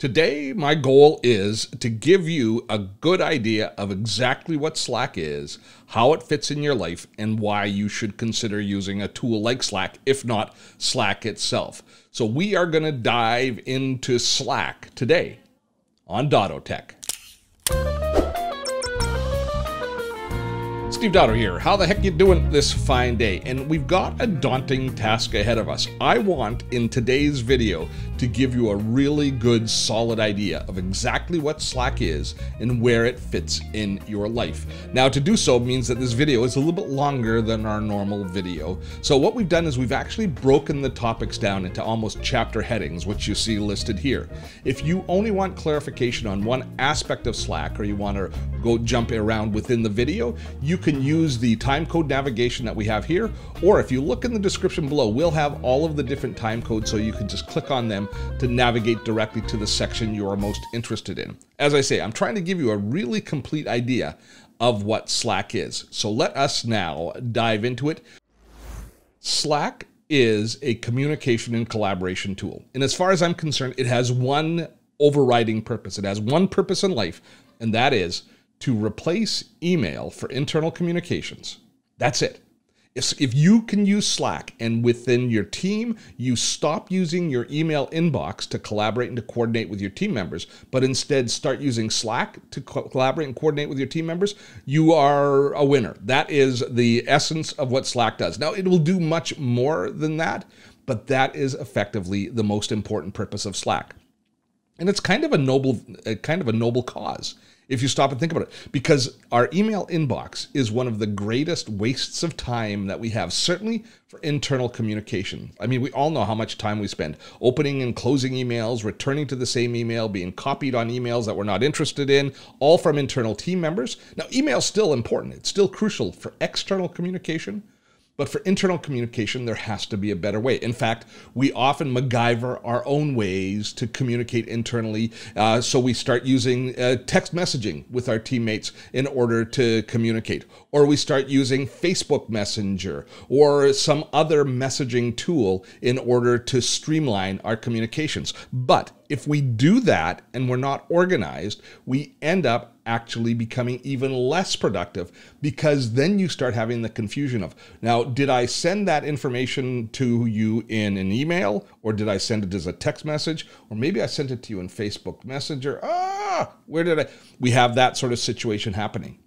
Today, my goal is to give you a good idea of exactly what Slack is, how it fits in your life, and why you should consider using a tool like Slack, if not Slack itself. So, we are going to dive into Slack today on Dottotech. Steve Dotto here. How the heck you doing this fine day? And we've got a daunting task ahead of us. I want in today's video to give you a really good solid idea of exactly what Slack is and where it fits in your life. Now to do so means that this video is a little bit longer than our normal video. So what we've done is we've actually broken the topics down into almost chapter headings, which you see listed here. If you only want clarification on one aspect of Slack or you want to go jump around within the video, you can can use the timecode navigation that we have here, or if you look in the description below, we'll have all of the different time codes so you can just click on them to navigate directly to the section you are most interested in. As I say, I'm trying to give you a really complete idea of what Slack is. So let us now dive into it. Slack is a communication and collaboration tool. And as far as I'm concerned, it has one overriding purpose. It has one purpose in life, and that is to replace email for internal communications. That's it. If, if you can use Slack and within your team, you stop using your email inbox to collaborate and to coordinate with your team members, but instead start using Slack to co- collaborate and coordinate with your team members, you are a winner. That is the essence of what Slack does. Now, it will do much more than that, but that is effectively the most important purpose of Slack. And it's kind of a noble, uh, kind of a noble cause if you stop and think about it, because our email inbox is one of the greatest wastes of time that we have, certainly for internal communication. I mean, we all know how much time we spend opening and closing emails, returning to the same email, being copied on emails that we're not interested in, all from internal team members. Now, email's still important, it's still crucial for external communication but for internal communication, there has to be a better way. In fact, we often MacGyver our own ways to communicate internally. Uh, so we start using uh, text messaging with our teammates in order to communicate. Or we start using Facebook Messenger or some other messaging tool in order to streamline our communications. But if we do that and we're not organized, we end up actually becoming even less productive because then you start having the confusion of now, did I send that information to you in an email or did I send it as a text message or maybe I sent it to you in Facebook Messenger? Ah, where did I? We have that sort of situation happening.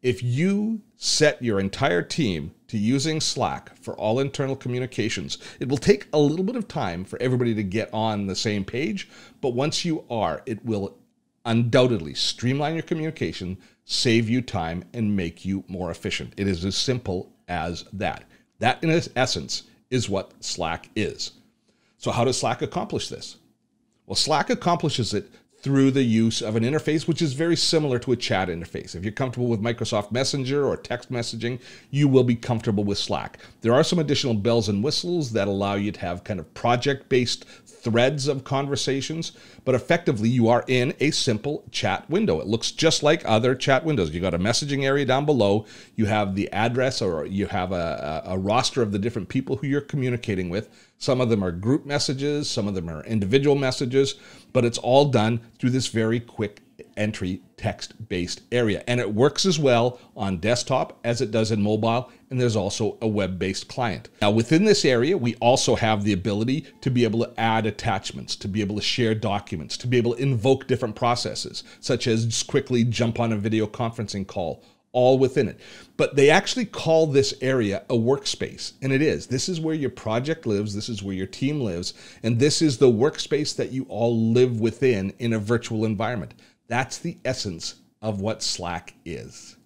If you set your entire team to using Slack for all internal communications, it will take a little bit of time for everybody to get on the same page. But once you are, it will undoubtedly streamline your communication, save you time, and make you more efficient. It is as simple as that. That, in essence, is what Slack is. So, how does Slack accomplish this? Well, Slack accomplishes it through the use of an interface which is very similar to a chat interface. If you're comfortable with Microsoft Messenger or text messaging, you will be comfortable with Slack. There are some additional bells and whistles that allow you to have kind of project based threads of conversations, but effectively you are in a simple chat window. It looks just like other chat windows. You got a messaging area down below, you have the address or you have a, a, a roster of the different people who you're communicating with some of them are group messages, some of them are individual messages, but it's all done through this very quick entry text based area. And it works as well on desktop as it does in mobile. And there's also a web based client. Now, within this area, we also have the ability to be able to add attachments, to be able to share documents, to be able to invoke different processes, such as just quickly jump on a video conferencing call all within it. But they actually call this area a workspace, and it is. This is where your project lives, this is where your team lives, and this is the workspace that you all live within in a virtual environment. That's the essence of what Slack is.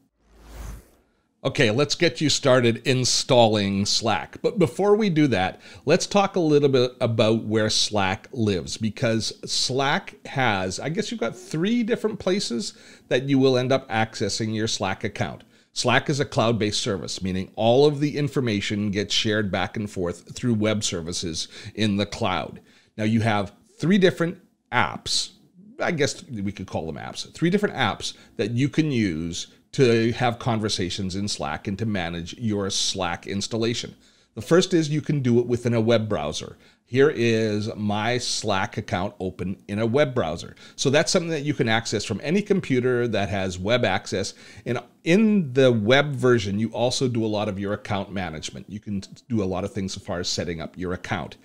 Okay, let's get you started installing Slack. But before we do that, let's talk a little bit about where Slack lives because Slack has, I guess you've got three different places that you will end up accessing your Slack account. Slack is a cloud based service, meaning all of the information gets shared back and forth through web services in the cloud. Now you have three different apps. I guess we could call them apps. Three different apps that you can use to have conversations in Slack and to manage your Slack installation. The first is you can do it within a web browser. Here is my Slack account open in a web browser. So that's something that you can access from any computer that has web access. And in the web version, you also do a lot of your account management. You can do a lot of things as far as setting up your account.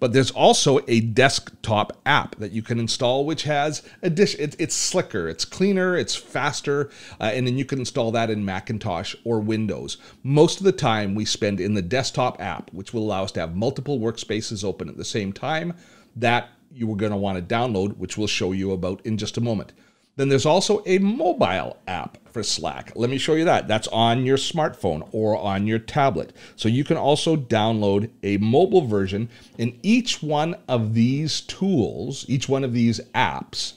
But there's also a desktop app that you can install, which has addition. It, it's slicker, it's cleaner, it's faster, uh, and then you can install that in Macintosh or Windows. Most of the time, we spend in the desktop app, which will allow us to have multiple workspaces open at the same time. That you are going to want to download, which we'll show you about in just a moment. Then there's also a mobile app for Slack. Let me show you that. That's on your smartphone or on your tablet. So you can also download a mobile version, and each one of these tools, each one of these apps,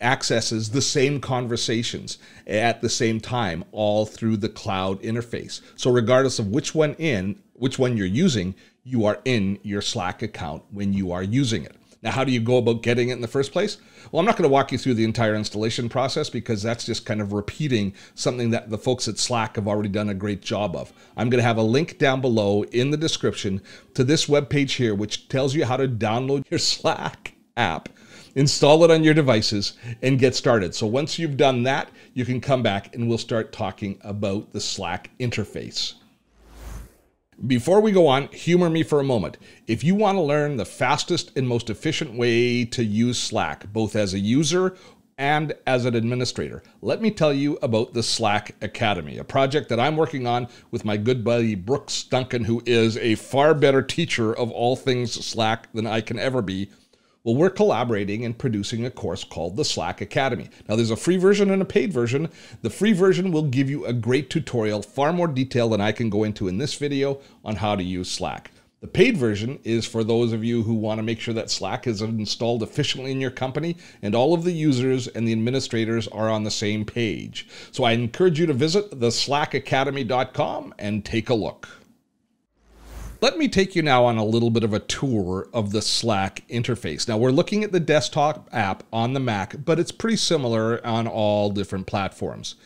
accesses the same conversations at the same time all through the cloud interface. So regardless of which one in, which one you're using, you are in your Slack account when you are using it. Now, how do you go about getting it in the first place? Well, I'm not going to walk you through the entire installation process because that's just kind of repeating something that the folks at Slack have already done a great job of. I'm going to have a link down below in the description to this web page here, which tells you how to download your Slack app, install it on your devices, and get started. So once you've done that, you can come back and we'll start talking about the Slack interface. Before we go on, humor me for a moment. If you want to learn the fastest and most efficient way to use Slack, both as a user and as an administrator, let me tell you about the Slack Academy, a project that I'm working on with my good buddy Brooks Duncan, who is a far better teacher of all things Slack than I can ever be well, we're collaborating and producing a course called the Slack Academy. Now, there's a free version and a paid version. The free version will give you a great tutorial, far more detail than I can go into in this video on how to use Slack. The paid version is for those of you who want to make sure that Slack is installed efficiently in your company and all of the users and the administrators are on the same page. So I encourage you to visit theslackacademy.com and take a look. Let me take you now on a little bit of a tour of the Slack interface. Now we're looking at the desktop app on the Mac, but it's pretty similar on all different platforms.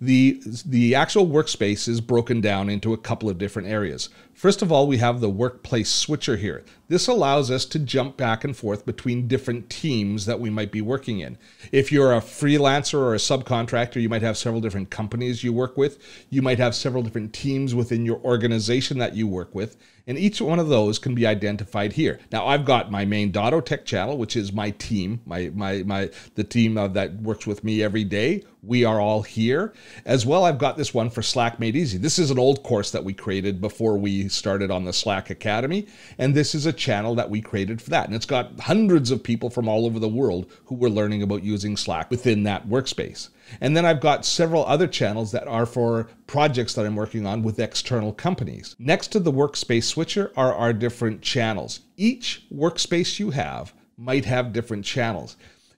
The, the actual workspace is broken down into a couple of different areas. First of all, we have the workplace switcher here. This allows us to jump back and forth between different teams that we might be working in. If you're a freelancer or a subcontractor, you might have several different companies you work with. You might have several different teams within your organization that you work with. And each one of those can be identified here. Now, I've got my main Dotto Tech channel, which is my team, my my my the team that works with me every day. We are all here. As well, I've got this one for Slack Made Easy. This is an old course that we created before we started on the Slack Academy, and this is a channel that we created for that. And it's got hundreds of people from all over the world who were learning about using Slack within that workspace. And then I've got several other channels that are for projects that I'm working on with external companies. Next to the workspace switcher are our different channels. Each workspace you have might have different channels.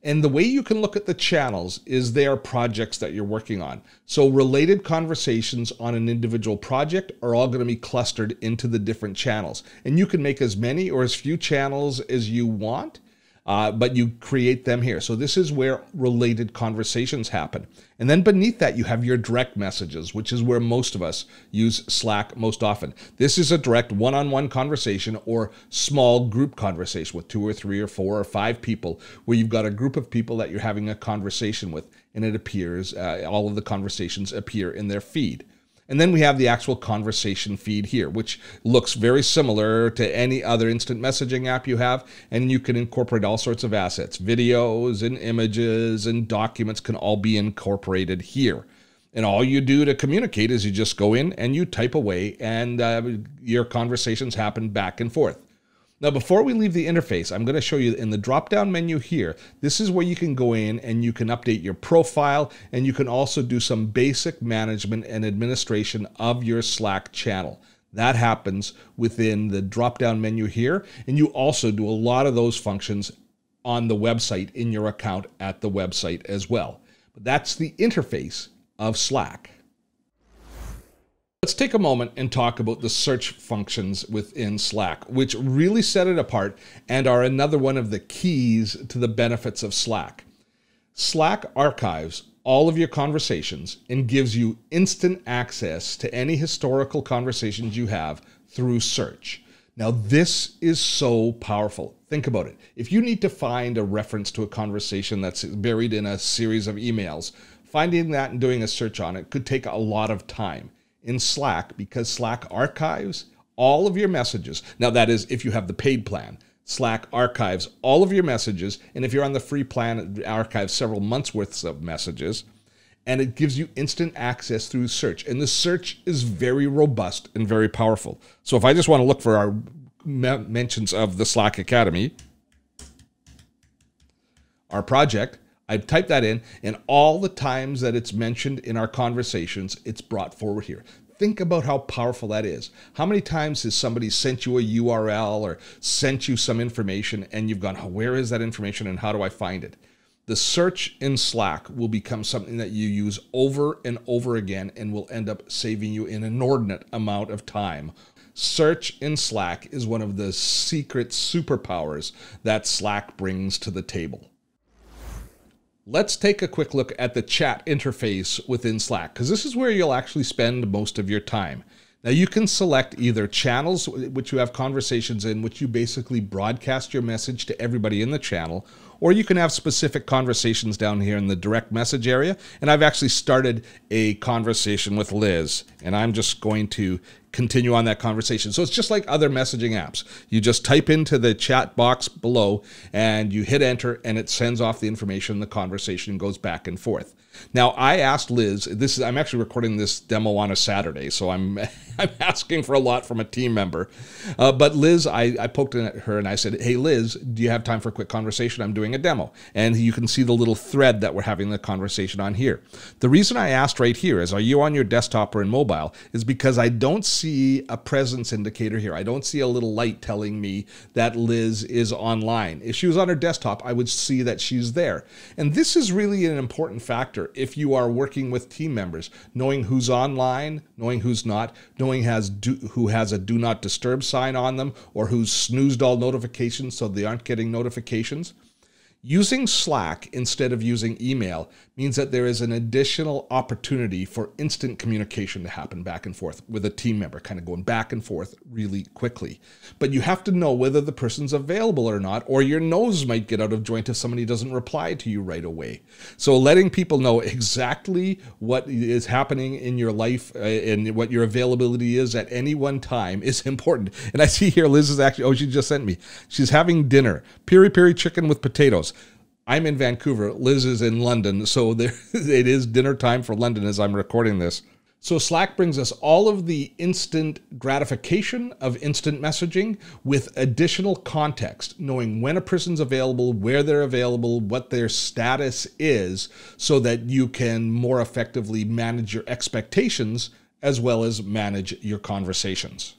And the way you can look at the channels is they are projects that you're working on. So related conversations on an individual project are all going to be clustered into the different channels. And you can make as many or as few channels as you want uh, but you create them here. So this is where related conversations happen. And then beneath that, you have your direct messages, which is where most of us use Slack most often. This is a direct one on one conversation or small group conversation with two or three or four or five people, where you've got a group of people that you're having a conversation with, and it appears, uh, all of the conversations appear in their feed. And then we have the actual conversation feed here, which looks very similar to any other instant messaging app you have. And you can incorporate all sorts of assets. Videos and images and documents can all be incorporated here. And all you do to communicate is you just go in and you type away, and uh, your conversations happen back and forth. Now, before we leave the interface, I'm going to show you in the drop-down menu here, this is where you can go in and you can update your profile and you can also do some basic management and administration of your Slack channel. That happens within the drop-down menu here. And you also do a lot of those functions on the website in your account at the website as well. But that's the interface of Slack. Let's take a moment and talk about the search functions within Slack, which really set it apart and are another one of the keys to the benefits of Slack. Slack archives all of your conversations and gives you instant access to any historical conversations you have through search. Now, this is so powerful. Think about it. If you need to find a reference to a conversation that's buried in a series of emails, finding that and doing a search on it could take a lot of time. In Slack, because Slack archives all of your messages. Now, that is if you have the paid plan. Slack archives all of your messages. And if you're on the free plan, it archives several months worth of messages. And it gives you instant access through search. And the search is very robust and very powerful. So if I just want to look for our mentions of the Slack Academy, our project, I type that in, and all the times that it's mentioned in our conversations, it's brought forward here. Think about how powerful that is. How many times has somebody sent you a URL or sent you some information and you've gone, oh, where is that information and how do I find it? The search in Slack will become something that you use over and over again and will end up saving you an inordinate amount of time. Search in Slack is one of the secret superpowers that Slack brings to the table. Let's take a quick look at the chat interface within Slack, because this is where you'll actually spend most of your time. Now you can select either channels, which you have conversations in, which you basically broadcast your message to everybody in the channel, or you can have specific conversations down here in the direct message area. And I've actually started a conversation with Liz, and I'm just going to continue on that conversation. So it's just like other messaging apps. You just type into the chat box below and you hit enter and it sends off the information. The conversation goes back and forth. Now I asked Liz, this is I'm actually recording this demo on a Saturday, so I'm I'm asking for a lot from a team member. Uh, but Liz, I, I poked at her and I said, Hey Liz, do you have time for a quick conversation? I'm doing a demo. And you can see the little thread that we're having the conversation on here. The reason I asked right here is are you on your desktop or in mobile? Is because I don't see a presence indicator here. I don't see a little light telling me that Liz is online. If she was on her desktop, I would see that she's there. And this is really an important factor if you are working with team members, knowing who's online, knowing who's not, knowing has do, who has a do not disturb sign on them or who's snoozed all notifications so they aren't getting notifications. Using Slack instead of using email means that there is an additional opportunity for instant communication to happen back and forth with a team member, kind of going back and forth really quickly. But you have to know whether the person's available or not, or your nose might get out of joint if somebody doesn't reply to you right away. So letting people know exactly what is happening in your life uh, and what your availability is at any one time is important. And I see here Liz is actually, oh, she just sent me. She's having dinner, piri piri chicken with potatoes. I'm in Vancouver. Liz is in London. So there, it is dinner time for London as I'm recording this. So Slack brings us all of the instant gratification of instant messaging with additional context, knowing when a person's available, where they're available, what their status is, so that you can more effectively manage your expectations as well as manage your conversations.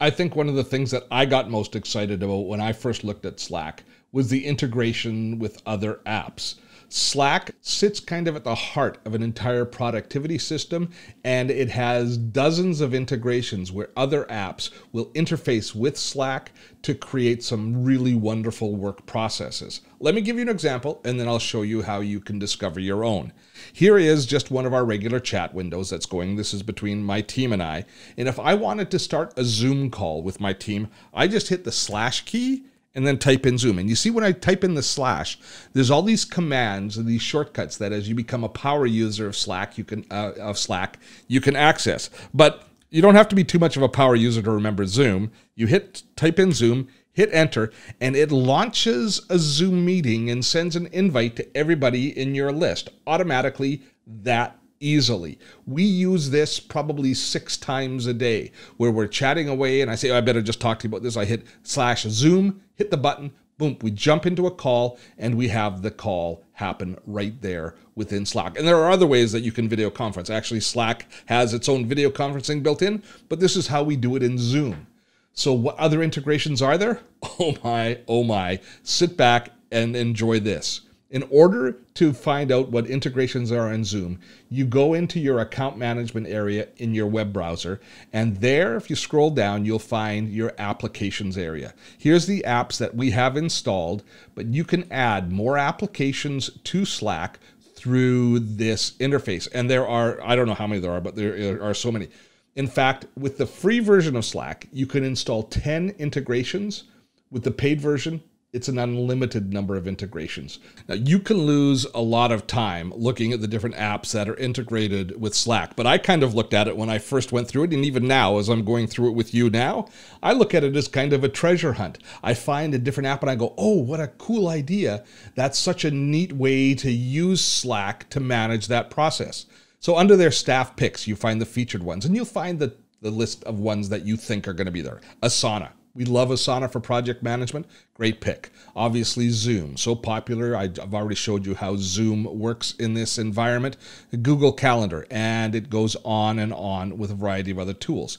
I think one of the things that I got most excited about when I first looked at Slack was the integration with other apps. Slack sits kind of at the heart of an entire productivity system, and it has dozens of integrations where other apps will interface with Slack to create some really wonderful work processes. Let me give you an example, and then I'll show you how you can discover your own. Here is just one of our regular chat windows that's going. This is between my team and I. And if I wanted to start a Zoom call with my team, I just hit the slash key and then type in Zoom. And you see when I type in the slash, there's all these commands and these shortcuts that as you become a power user of Slack, you can uh, of Slack, you can access. But you don't have to be too much of a power user to remember Zoom. You hit type in Zoom, hit enter, and it launches a Zoom meeting and sends an invite to everybody in your list automatically that easily. We use this probably six times a day where we're chatting away and I say, oh, I better just talk to you about this. I hit slash Zoom, hit the button, boom, we jump into a call and we have the call happen right there within Slack. And there are other ways that you can video conference. Actually, Slack has its own video conferencing built in, but this is how we do it in Zoom. So, what other integrations are there? Oh my, oh my. Sit back and enjoy this. In order to find out what integrations are in Zoom, you go into your account management area in your web browser, and there, if you scroll down, you'll find your applications area. Here's the apps that we have installed, but you can add more applications to Slack through this interface. And there are, I don't know how many there are, but there are so many. In fact, with the free version of Slack, you can install 10 integrations. With the paid version, it's an unlimited number of integrations. Now, you can lose a lot of time looking at the different apps that are integrated with Slack, but I kind of looked at it when I first went through it, and even now, as I'm going through it with you now, I look at it as kind of a treasure hunt. I find a different app and I go, oh, what a cool idea. That's such a neat way to use Slack to manage that process. So, under their staff picks, you find the featured ones, and you'll find the, the list of ones that you think are going to be there. Asana we love Asana for project management. Great pick. Obviously, Zoom. So popular. I've already showed you how Zoom works in this environment. Google Calendar. And it goes on and on with a variety of other tools.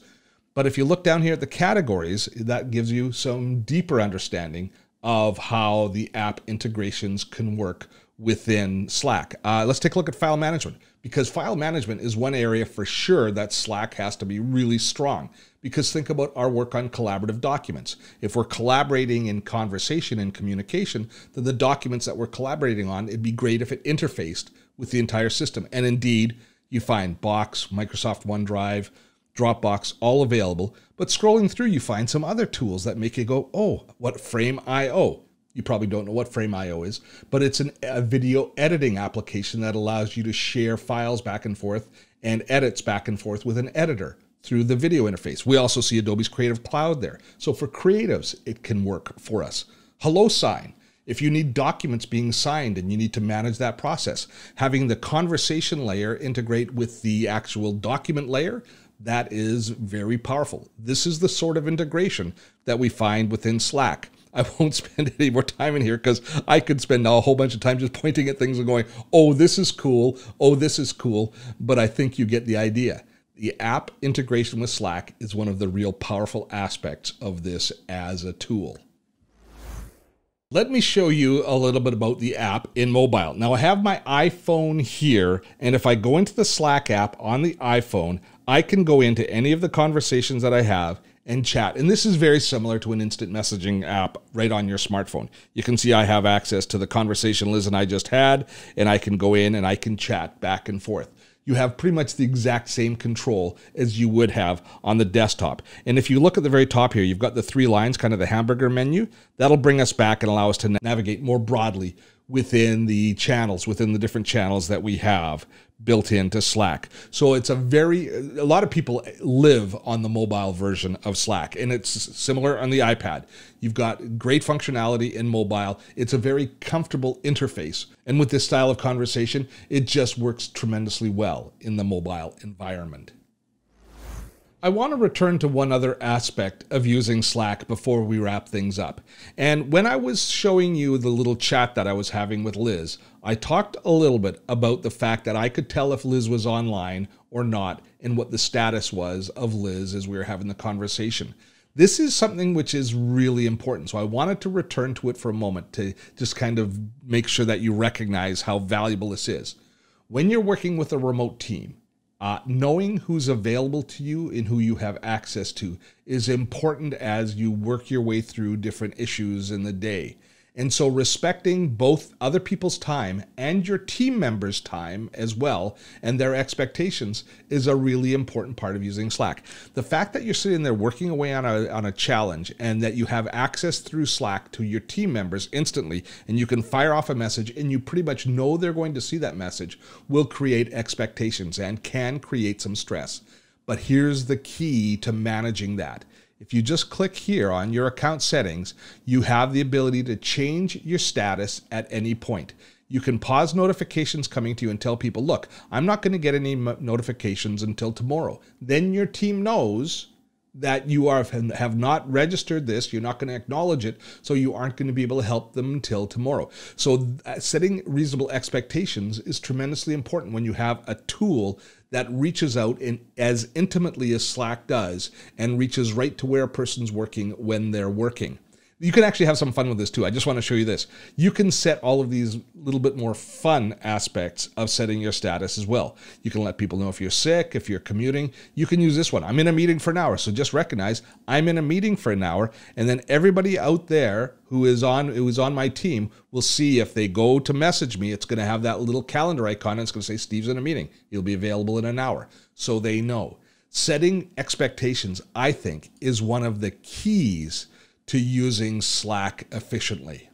But if you look down here at the categories, that gives you some deeper understanding of how the app integrations can work within Slack. Uh, let's take a look at file management because file management is one area for sure that Slack has to be really strong. Because think about our work on collaborative documents. If we're collaborating in conversation and communication, then the documents that we're collaborating on, it'd be great if it interfaced with the entire system. And indeed, you find Box, Microsoft OneDrive, Dropbox, all available. But scrolling through, you find some other tools that make you go, oh, what Frame.io? You probably don't know what Frame.io is, but it's an, a video editing application that allows you to share files back and forth and edits back and forth with an editor through the video interface. We also see Adobe's Creative Cloud there. So for creatives, it can work for us. HelloSign. If you need documents being signed and you need to manage that process, having the conversation layer integrate with the actual document layer, that is very powerful. This is the sort of integration that we find within Slack. I won't spend any more time in here because I could spend a whole bunch of time just pointing at things and going, oh, this is cool. Oh, this is cool. But I think you get the idea. The app integration with Slack is one of the real powerful aspects of this as a tool. Let me show you a little bit about the app in mobile. Now I have my iPhone here, and if I go into the Slack app on the iPhone, I can go into any of the conversations that I have and chat. And this is very similar to an instant messaging app right on your smartphone. You can see I have access to the conversation Liz and I just had, and I can go in and I can chat back and forth. You have pretty much the exact same control as you would have on the desktop. And if you look at the very top here, you've got the three lines, kind of the hamburger menu. That'll bring us back and allow us to navigate more broadly within the channels, within the different channels that we have built into Slack. So it's a very, a lot of people live on the mobile version of Slack, and it's similar on the iPad. You've got great functionality in mobile. It's a very comfortable interface. And with this style of conversation, it just works tremendously well in the mobile environment. I want to return to one other aspect of using Slack before we wrap things up. And when I was showing you the little chat that I was having with Liz, I talked a little bit about the fact that I could tell if Liz was online or not and what the status was of Liz as we were having the conversation. This is something which is really important. So I wanted to return to it for a moment to just kind of make sure that you recognize how valuable this is. When you're working with a remote team, uh, knowing who's available to you and who you have access to is important as you work your way through different issues in the day. And so, respecting both other people's time and your team members' time as well and their expectations is a really important part of using Slack. The fact that you're sitting there working away on a, on a challenge and that you have access through Slack to your team members instantly and you can fire off a message and you pretty much know they're going to see that message will create expectations and can create some stress. But here's the key to managing that if you just click here on your account settings, you have the ability to change your status at any point. You can pause notifications coming to you and tell people, look, I'm not going to get any notifications until tomorrow. Then your team knows that you are have not registered this you're not going to acknowledge it so you aren't going to be able to help them until tomorrow so uh, setting reasonable expectations is tremendously important when you have a tool that reaches out in as intimately as slack does and reaches right to where a person's working when they're working you can actually have some fun with this too. I just want to show you this. You can set all of these little bit more fun aspects of setting your status as well. You can let people know if you're sick, if you're commuting. You can use this one. I'm in a meeting for an hour, so just recognize I'm in a meeting for an hour, and then everybody out there who is on who is on my team will see if they go to message me, it's going to have that little calendar icon and it's going to say Steve's in a meeting. He'll be available in an hour, so they know Setting expectations, I think, is one of the keys to using Slack efficiently.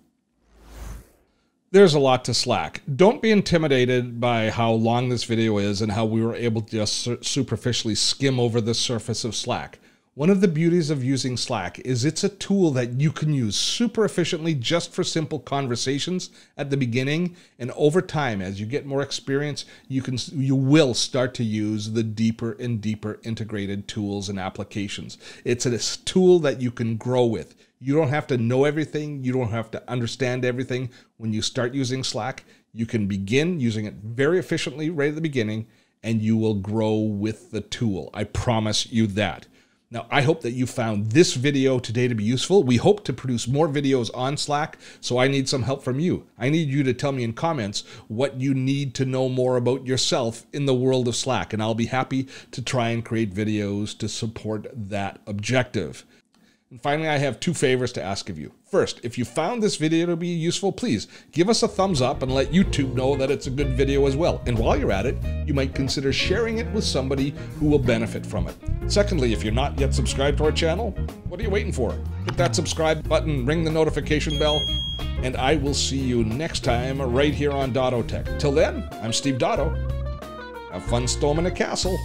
There's a lot to Slack. Don't be intimidated by how long this video is and how we were able to just superficially skim over the surface of Slack. One of the beauties of using Slack is it's a tool that you can use super efficiently just for simple conversations at the beginning and over time as you get more experience you can you will start to use the deeper and deeper integrated tools and applications. It's a tool that you can grow with. You don't have to know everything. You don't have to understand everything. When you start using Slack, you can begin using it very efficiently right at the beginning, and you will grow with the tool. I promise you that. Now, I hope that you found this video today to be useful. We hope to produce more videos on Slack, so I need some help from you. I need you to tell me in comments what you need to know more about yourself in the world of Slack, and I'll be happy to try and create videos to support that objective. And finally, I have two favors to ask of you. First, if you found this video to be useful, please give us a thumbs up and let YouTube know that it's a good video as well. And while you're at it, you might consider sharing it with somebody who will benefit from it. Secondly, if you're not yet subscribed to our channel, what are you waiting for? Hit that subscribe button, ring the notification bell, and I will see you next time right here on Dottotech. Till then, I'm Steve Dotto. Have fun storming a castle.